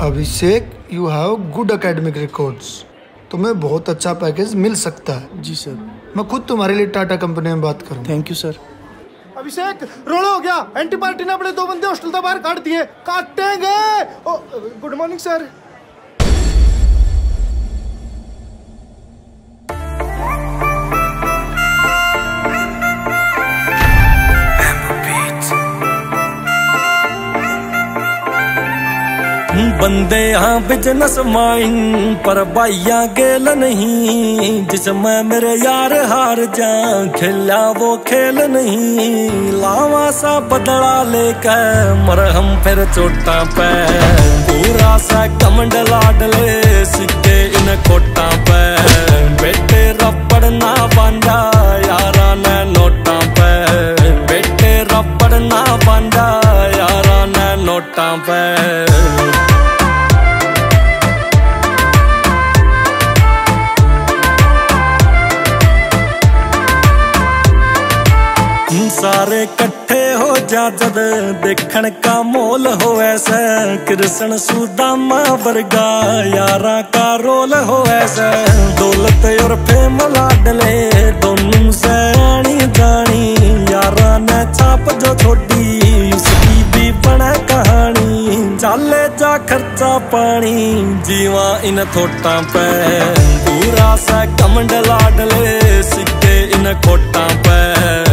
Abhishek you have good academic records तुम्हें बहुत अच्छा पैकेज मिल सकता है। जी सर मैं खुद तुम्हारे लिए टाटा कंपनी में बात करूँ। थैंक यू सर अभिषेक रोड़ा हो गया। एंटी पार्टी ने अपने दो बंदे हॉस्टल से बाहर काट दिए। काटेंगे। ओ, गुड मॉर्निंग सर बंदे हाँ बिज़नेस माइन पर भाइया गेल नहीं। जिसमें मेरे यार हार जा खेला वो खेल नहीं। लावा सा बदला लेकर मर हम फिर चोटा पे। पूरा सा कमंड लाडले सिक्के इन खोटा पे। बेटे रपड़ ना बांधा, यारा ने नोटा पे। बेटे रपड़ ना बांधा, यारा ने नोटा पे। ਸਾਰੇ ਇਕੱਠੇ ਹੋ ਜਾ ਜਦ ਦੇਖਣ ਕਾ ਮੋਲ ਹੋਵੇ ਸੈ। ਕ੍ਰਿਸ਼ਨ ਸੁਦਾਮਾ ਵਰਗਾ, ਯਾਰਾਂ ਕਾ ਰੋਲ ਹੋਵੇ ਸੈ। ਦੌਲਤ ਔਰ ਫੇਮ ਲਾਡਲੇ ਦੋਨੋਂ ਸੈਣੀ ਜਾਣੀ। ਯਾਰਾਂ ਨੇ ਛਾਪ ਜੋ ਛੋਡੀ ਉਸ ਦੀ ਵੀ ਬਣਾ ਕਹਾਣੀ। ਚਾਲੇ ਜਾ ਖਰਚਾ ਪਾਣੀ, ਜੀਵਾ ਇਨ ਥੋਟਾਂ ਪੈ। ਪੂਰਾ ਸੈ ਕਮੰਡ ਲਾਡਲੇ ਸਿੱਕੇ ਇਨ ਖੋਟਾਂ ਪੈ।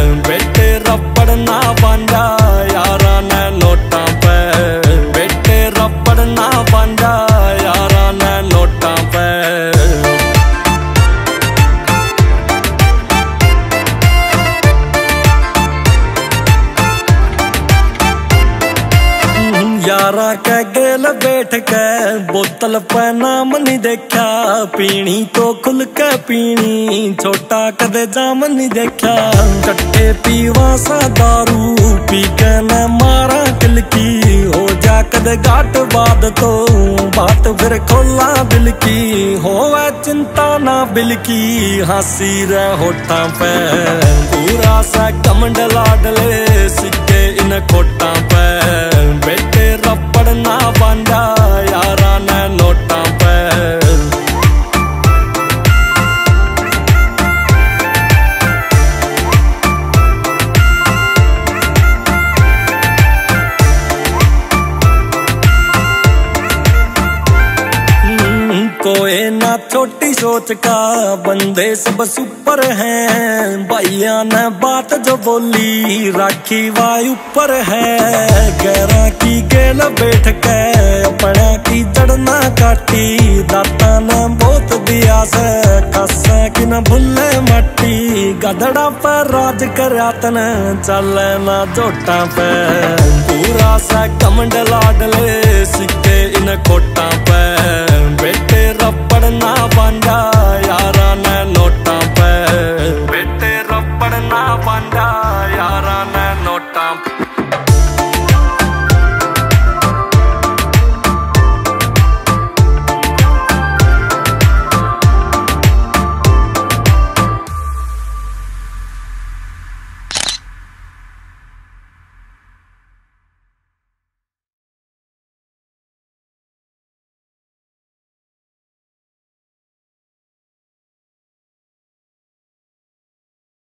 ਯਾਰਾ ਕਹਿ ਗੇਲ ਬੈਠ ਕੇ ਬੋਤਲ ਪੈਨਾ ਮਨੀ ਦੇਖਿਆ। ਪੀਣੀ ਤੋਂ ਖੁੱਲ ਕੇ ਪੀਣੀ, ਛੋਟਾ ਕਦੇ ਜਾਮ ਨਹੀਂ ਦੇਖਿਆ। ਟੱਟੇ ਪੀਵਾ ਸਾ दारू ਪੀ ਕੇ ਮੈਂ ਮਾਰਾਂ ਕਿਲਕੀ। ਹੋ ਜਾ ਕਦੇ ਘਾਟ ਬਾਦ ਤੋਂ, ਬਾਤ ਫਿਰ ਖੋਲਾ ਦਿਲ ਹੋਵੇ ਚਿੰਤਾ ਨਾ ਬਿਲ ਕੀ ਹਾਸੀ ਰਹਿ ਹੋਟਾਂ ਪੈ ਪੂਰਾ ਸਾ ਕਮੰਡ ਲਾਡਲੇ ਸਿੱਕੇ ਇਨ ਕੋਟਾਂ कोई ना छोटी सोच का, बंदे सब सुपर हैं। भैया ने बात जो बोली, राखी वाई ऊपर है। गैरा की गेल बैठ के, अपना की चढ़ना काटी। दाता ने बहुत दिया से, कसे कि न भूले मट्टी। गदड़ा पर राज करया तन चले ना जोटा पे। पूरा सा कमंड लाडले सिक्के इन खोटा பாண்டா யாரான நோட்டாம்.